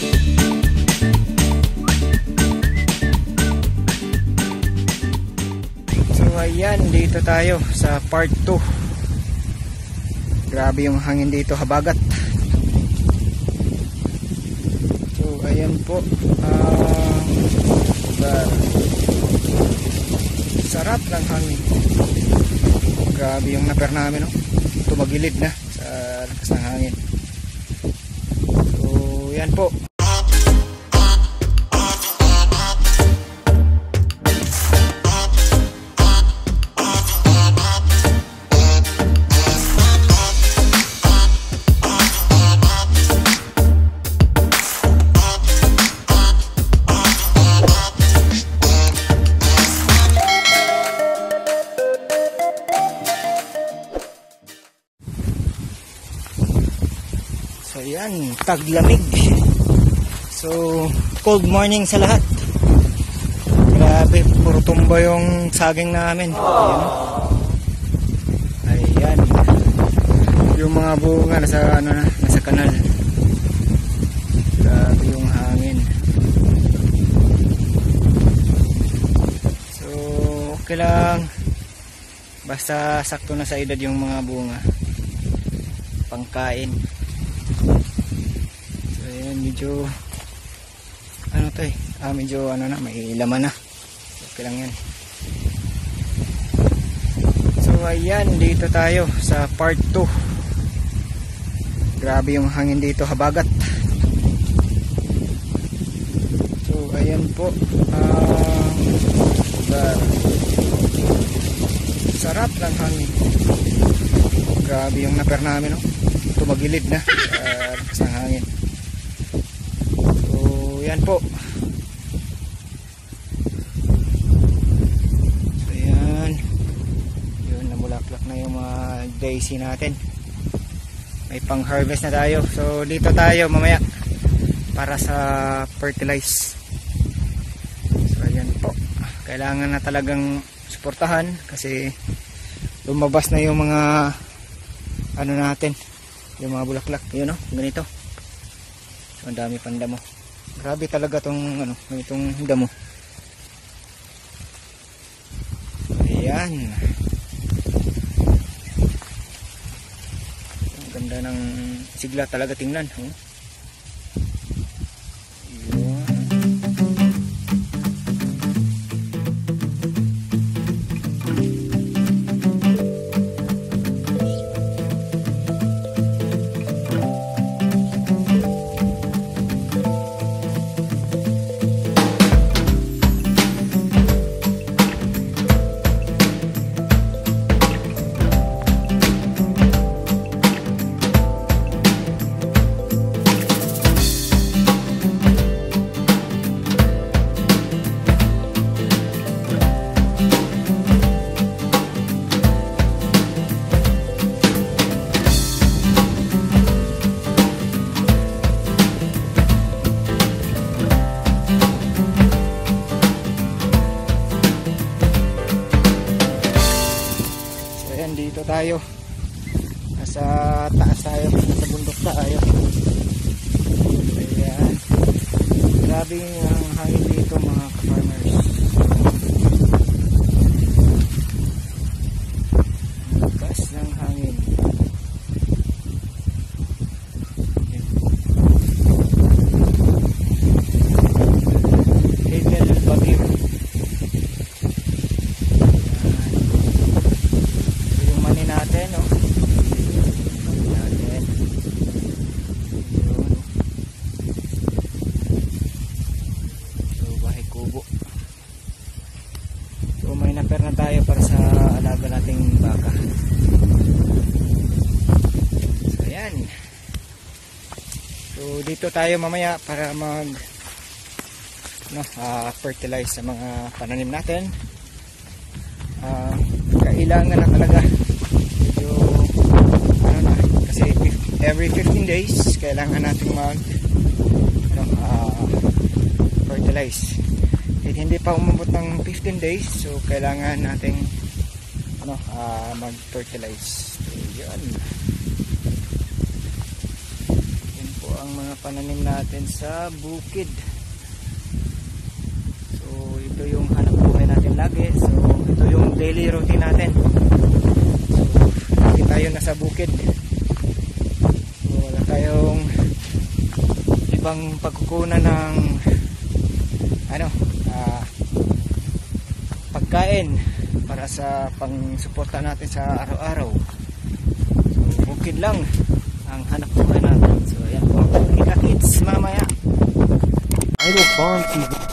So ayan, dito tayo sa part 2. Grabe yung hangin dito, habagat. So ayan po. ah, lugar. sarap ng hangin. Grabe yung naper namin, no? Tumagilid na sa lakas ng hangin. So yan po. So yan, taglamig. So, cold morning sa lahat. Grabe, puro tumba yung saging namin. Ayan. Ayan. Yung mga bunga nasa ano na, nasa kanal. Grabe yung hangin. So, okay lang. Basta sakto na sa edad yung mga bunga. Pangkain. Ayan, medyo ano to eh, ah, medyo ano na, may laman na. Okay lang yan. So ayan, dito tayo sa part 2. Grabe yung hangin dito, habagat. So ayan po, lugar. sarap ng hangin. Grabe yung naper namin, no? tumagilid na sa lakas ng hangin. So, yan po. So, yan. Yun, namulaklak na yung mga daisy natin. May pang-harvest na tayo. So, dito tayo mamaya para sa fertilize. So, ayan po. Kailangan na talagang suportahan kasi lumabas na yung mga ano natin yung mga bulaklak yun o ganito so, ang dami pang damo grabe talaga tong ano ganitong damo ayan ang ganda ng sigla talaga tingnan oh. Tayo. Nasa taas tayo, nasa bundok tayo. Ayan. Grabe ang hangin dito mga ka-farmers. Ang Lakas ng hangin. Ayan. Hegel Bagyo. Ito yung mani natin, no? Mani natin. Yun. So, bahay kubo. So, may naper na tayo para sa alaga nating baka. So, ayan. So, dito tayo mamaya para mag no, ah, fertilize sa mga pananim natin. Ah, kailangan na talaga medyo ano na kasi every 15 days kailangan natin mag ano, ah, fertilize kahit hindi pa umabot ng 15 days so kailangan nating ano, ah, mag fertilize so, yun yun po ang mga pananim natin sa bukid. So ito yung hanap buhay natin lagi. So ito yung daily routine natin. So lagi tayo nasa bukid. So wala tayong ibang pagkukunan ng ano pagkain para sa pangsuporta natin sa araw-araw. So bukid lang ang hanap buhay natin. So ayan po. Kita kids mamaya. Idle Farm TV.